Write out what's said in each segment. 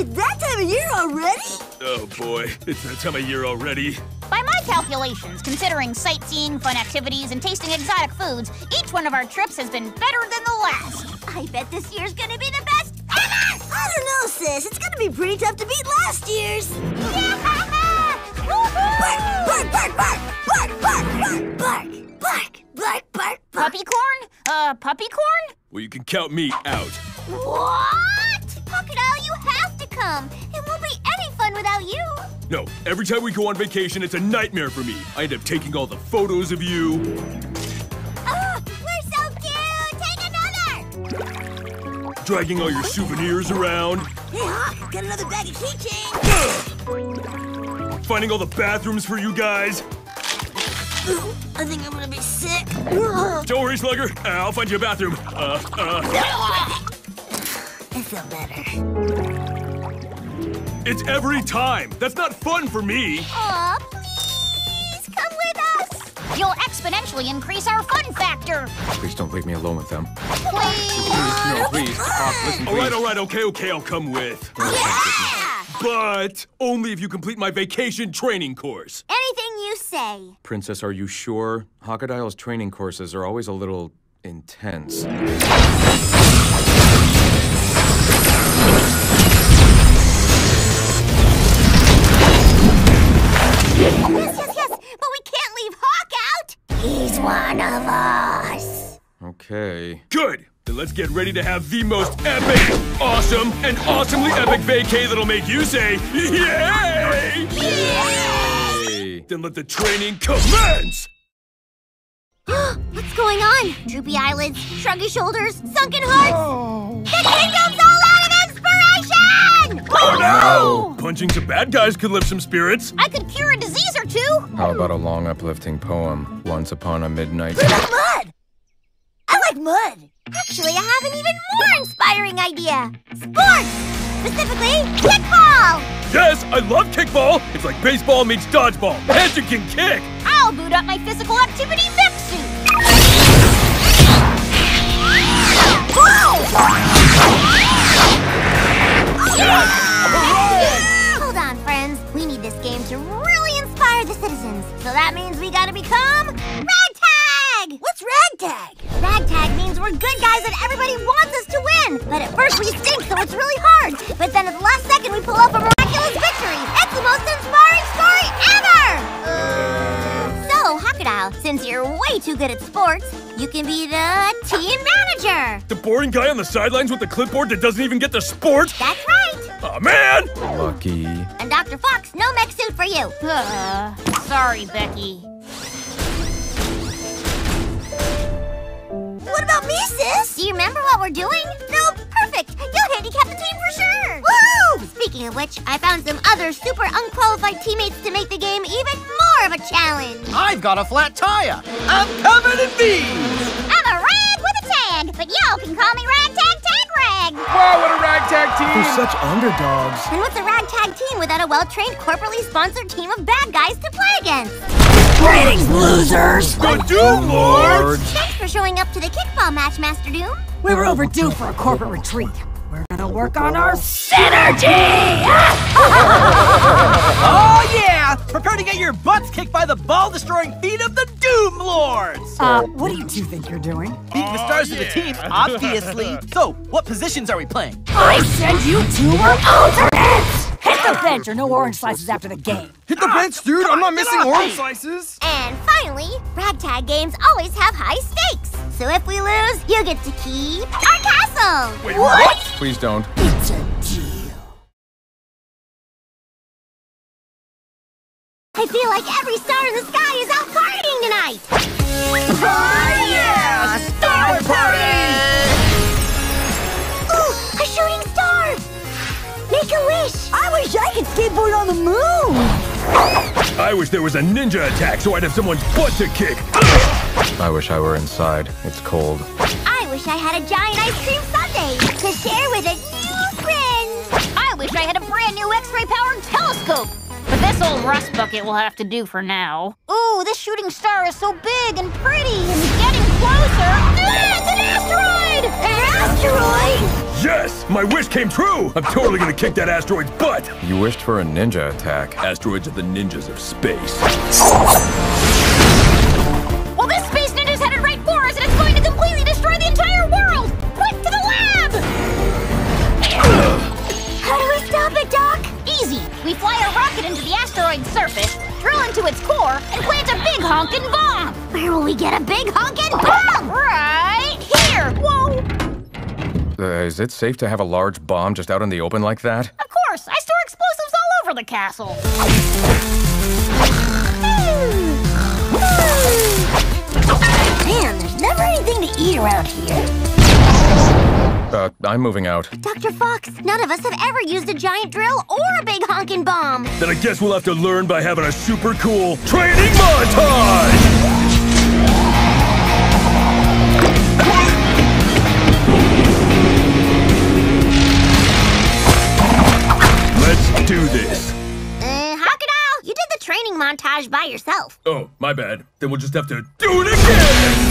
It's that time of year already? Oh boy, it's that time of year already. By my calculations, considering sightseeing, fun activities, and tasting exotic foods, each one of our trips has been better than the last. I bet this year's gonna be the best ever! I don't know, sis. It's gonna be pretty tough to beat last year's. bark, bark, bark, bark, bark, bark, bark, bark, bark, bark, bark, bark. Puppycorn? Uh, Puppycorn? Well, you can count me out. What? Hawkodile, you come. It won't be any fun without you. No, every time we go on vacation, it's a nightmare for me. I end up taking all the photos of you. Ah, we're so cute! Take another! Dragging all your souvenirs around. Hey, Hawk, got another bag of keychains. Finding all the bathrooms for you guys. I think I'm gonna be sick. Don't worry, Slugger. I'll find you a bathroom. Uh, uh, feel better. it's every time. That's not fun for me. Aw, please come with us. You'll exponentially increase our fun factor. Please don't leave me alone with them. Please. No, please. Hawk, listen, All right, please. all right, okay, okay, I'll come with. Oh, yeah! But only if you complete my vacation training course. Anything you say. Princess, are you sure? Hawkodile's training courses are always a little intense. Yes, yes, yes, but we can't leave Hawk out. He's one of us. Okay. Good. Then let's get ready to have the most epic, awesome, and awesomely epic vacay that'll make you say, Yay! Hey. Then let the training commence! What's going on? Droopy eyelids, shruggy shoulders, sunken hearts. Oh. The kingdom's all out of inspiration! Oh no! Punching some bad guys could lift some spirits. I could cure a disease or two. How about a long, uplifting poem? Once upon a midnight. Mud! I like mud! Actually, I have an even more inspiring idea! Sports! Specifically, kickball! Yes, I love kickball. It's like baseball meets dodgeball, and you can kick. I'll boot up my physical activity mech suit. Hold on, friends. We need this game to really inspire the citizens. So that means we gotta become Ragtag! What's Ragtag? Ragtag means we're good guys and everybody wants us to win. But at first we stink, so it's really hard. But then at the last second we pull off a miraculous victory. It's the most inspiring story ever! Uh. So, Hawkodile, since you're way too good at sports, you can be the team manager. The boring guy on the sidelines with the clipboard that doesn't even get the sport. That's right. Oh man! Lucky. And Dr. Fox, no mech suit for you. Uh, sorry, Becky. What about me, sis? Do you remember what we're doing? No, perfect. You'll handicap the team for sure. Woohoo! Speaking of which, I found some other super unqualified teammates to make the game even more of a challenge. I've got a flat tire. I'm covered in beans. I'm a rag with a tag, but y'all can call me team! We're such underdogs. And what's a ragtag team without a well-trained, corporately sponsored team of bad guys to play against? Greetings, losers! The Doom Lords! Thanks for showing up to the kickball match, Master Doom. We were overdue for a corporate retreat. We're gonna work on our synergy! Oh yeah! Prepare to get your butts kicked by the ball-destroying feet of the Doom Lords! Uh, what do you two think you're doing? Beating the stars of the team, obviously. So, what positions are we playing? I said you two were alternates! Hit the bench or no orange slices after the game. Hit the bench, dude. I'm not missing orange slices. And finally, ragtag games always have high stakes. So if we lose, you get to keep our castle. Wait, what? Please don't. It's a deal. I feel like every star in the sky is out partying tonight. Oh, yeah! Star Party! Ooh, a shooting star. Make a wish. I wish I could skateboard on the moon! I wish there was a ninja attack so I'd have someone's butt to kick. I wish I were inside. It's cold. I wish I had a giant ice cream sundae to share with a new friend. I wish I had a brand new X-ray powered telescope. But this old rust bucket will have to do for now. Ooh, this shooting star is so big and pretty and getting closer. Ah, it's an asteroid! An asteroid? Yes! My wish came true! I'm totally gonna kick that asteroid's butt! You wished for a ninja attack. Asteroids are the ninjas of space. Fly a rocket into the asteroid's surface, drill into its core, and plant a big honkin' bomb! Where will we get a big honkin' bomb? Right here! Whoa! Uh, is it safe to have a large bomb just out in the open like that? Of course, I store explosives all over the castle. Man, there's never anything to eat around here. Uh, I'm moving out. Dr. Fox, none of us have ever used a giant drill or a big honkin' bomb. Then I guess we'll have to learn by having a super cool training montage! Let's do this. Uh, Hawkodile, you did the training montage by yourself. Oh, my bad. Then we'll just have to do it again!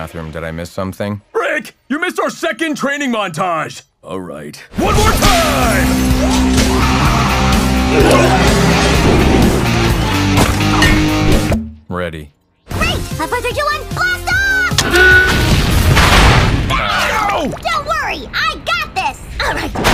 bathroom. Did I miss something? Rick! You missed our second training montage! All right. One more time! Ready. Great! I figured you one! Blast off! Ow! Don't worry! I got this! All right.